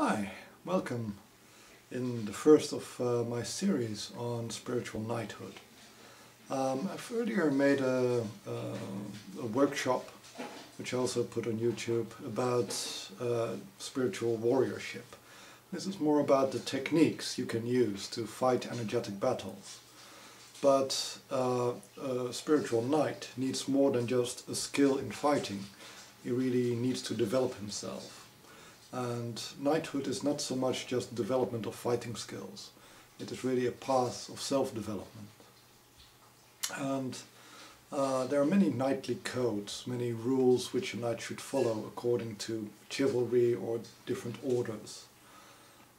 Hi, welcome in the first of uh, my series on spiritual knighthood. Um, I've earlier made a, a, a, workshop, which I also put on YouTube, about uh, spiritual warriorship. This is more about the techniques you can use to fight energetic battles. But uh, a spiritual knight needs more than just a skill in fighting. He really needs to develop himself. And knighthood is not so much just development of fighting skills. It is really a path of self-development. And uh, there are many knightly codes, many rules which a knight should follow according to chivalry or different orders.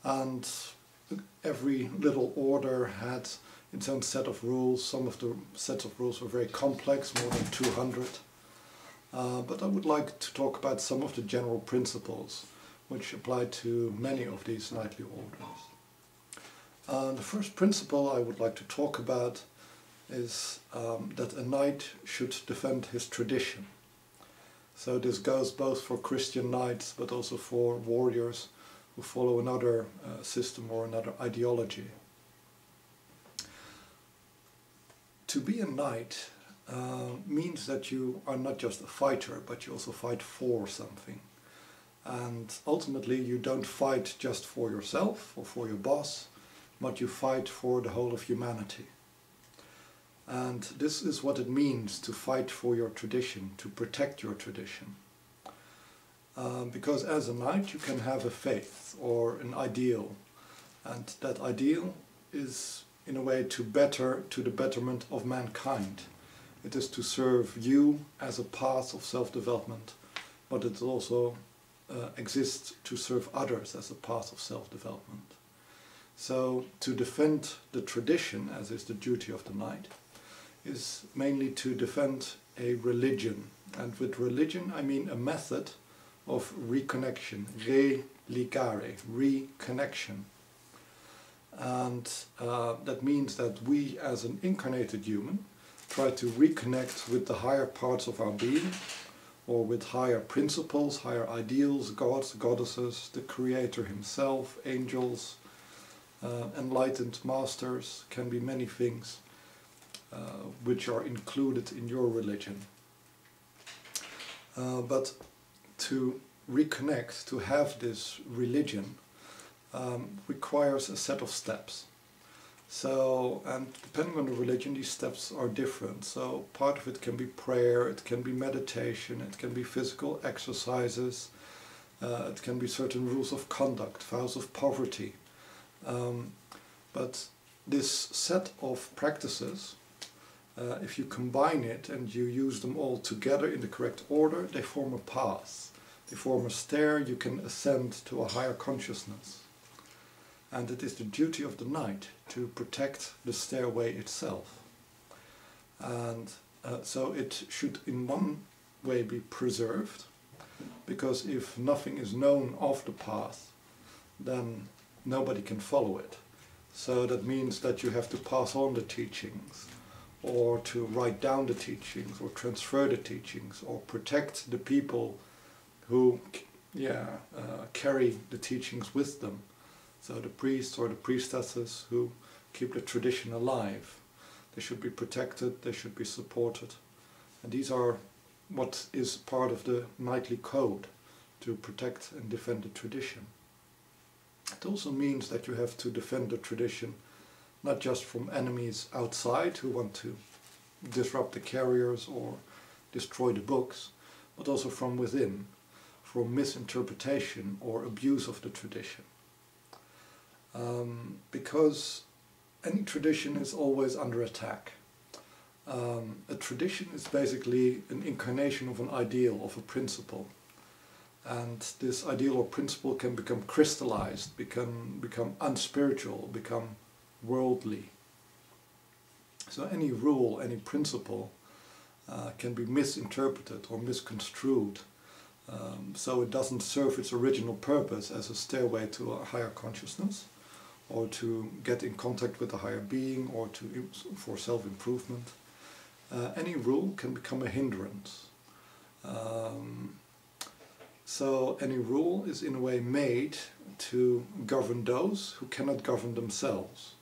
And every little order had its own set of rules. Some of the sets of rules were very complex, more than 200. Uh, but I would like to talk about some of the general principles which apply to many of these knightly orders. Uh, the first principle I would like to talk about is um, that a knight should defend his tradition. So this goes both for Christian knights but also for warriors who follow another uh, system or another ideology. To be a knight uh, means that you are not just a fighter but you also fight for something and ultimately you don't fight just for yourself or for your boss but you fight for the whole of humanity and this is what it means to fight for your tradition, to protect your tradition. Um, because as a knight you can have a faith or an ideal and that ideal is in a way to better to the betterment of mankind. It is to serve you as a path of self-development but it's also uh, exists to serve others as a path of self-development. So to defend the tradition, as is the duty of the knight, is mainly to defend a religion. And with religion I mean a method of reconnection, religare, reconnection. And uh, that means that we as an incarnated human try to reconnect with the higher parts of our being or with higher principles, higher ideals, gods, goddesses, the creator himself, angels, uh, enlightened masters, can be many things uh, which are included in your religion. Uh, but to reconnect, to have this religion, um, requires a set of steps. So, and depending on the religion, these steps are different. So part of it can be prayer, it can be meditation, it can be physical exercises, uh, it can be certain rules of conduct, vows of poverty. Um, but this set of practices, uh, if you combine it and you use them all together in the correct order, they form a path. They form a stair you can ascend to a higher consciousness and it is the duty of the knight to protect the stairway itself. And uh, so it should in one way be preserved, because if nothing is known of the path, then nobody can follow it. So that means that you have to pass on the teachings, or to write down the teachings, or transfer the teachings, or protect the people who yeah, uh, carry the teachings with them so the priests or the priestesses who keep the tradition alive, they should be protected, they should be supported. And these are what is part of the knightly code to protect and defend the tradition. It also means that you have to defend the tradition not just from enemies outside who want to disrupt the carriers or destroy the books, but also from within, from misinterpretation or abuse of the tradition um, because any tradition is always under attack. Um, a tradition is basically an incarnation of an ideal, of a principle. And this ideal or principle can become crystallized, become, become unspiritual, become worldly. So any rule, any principle uh, can be misinterpreted or misconstrued um, so it doesn't serve its original purpose as a stairway to a higher consciousness or to get in contact with a higher being or to for self-improvement. Uh, any rule can become a hindrance. Um, so any rule is in a way made to govern those who cannot govern themselves.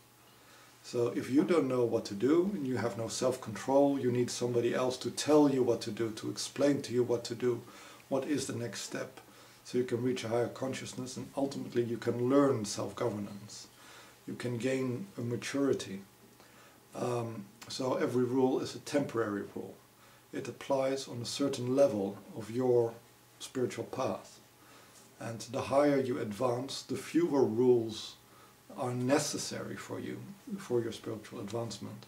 So if you don't know what to do and you have no self-control, you need somebody else to tell you what to do, to explain to you what to do, what is the next step, so you can reach a higher consciousness and ultimately you can learn self-governance. You can gain a maturity. Um, so every rule is a temporary rule. It applies on a certain level of your spiritual path. And the higher you advance, the fewer rules are necessary for you, for your spiritual advancement.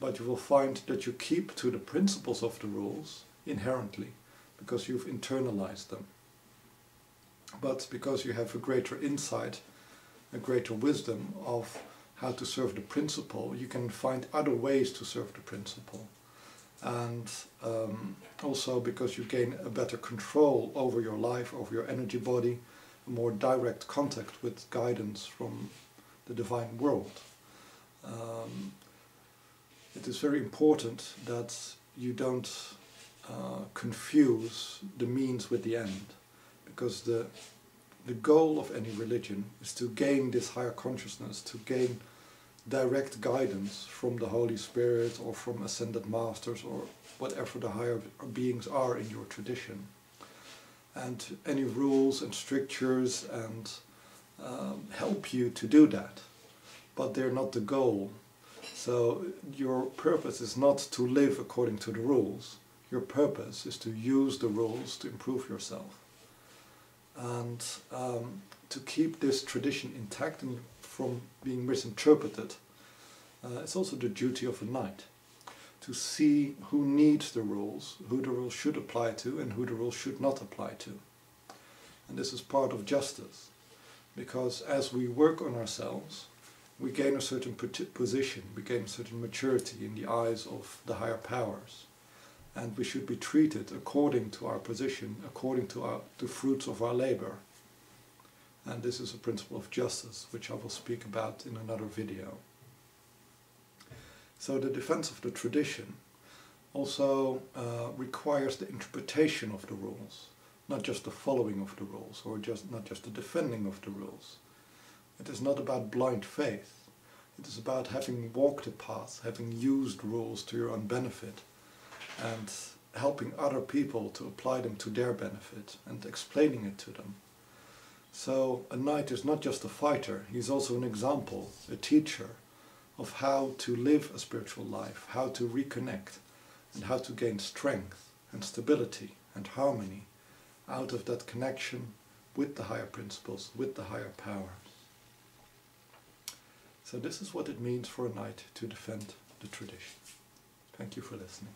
But you will find that you keep to the principles of the rules inherently, because you've internalized them. But because you have a greater insight, a greater wisdom of how to serve the principle, you can find other ways to serve the principle. And um, also because you gain a better control over your life, over your energy body, a more direct contact with guidance from the divine world. Um, it is very important that you don't uh, confuse the means with the end because the the goal of any religion is to gain this higher consciousness, to gain direct guidance from the Holy Spirit or from ascended masters or whatever the higher beings are in your tradition. And any rules and strictures and um, help you to do that, but they're not the goal. So your purpose is not to live according to the rules. Your purpose is to use the rules to improve yourself. And um, to keep this tradition intact and from being misinterpreted, uh, it's also the duty of a knight to see who needs the rules, who the rules should apply to and who the rules should not apply to. And this is part of justice, because as we work on ourselves, we gain a certain position, we gain a certain maturity in the eyes of the higher powers. And we should be treated according to our position, according to our, the fruits of our labor. And this is a principle of justice, which I will speak about in another video. So the defense of the tradition also uh, requires the interpretation of the rules, not just the following of the rules, or just not just the defending of the rules. It is not about blind faith. It is about having walked a path, having used rules to your own benefit, and helping other people to apply them to their benefit, and explaining it to them. So a knight is not just a fighter, he's also an example, a teacher of how to live a spiritual life, how to reconnect, and how to gain strength and stability and harmony out of that connection with the higher principles, with the higher powers. So this is what it means for a knight to defend the tradition. Thank you for listening.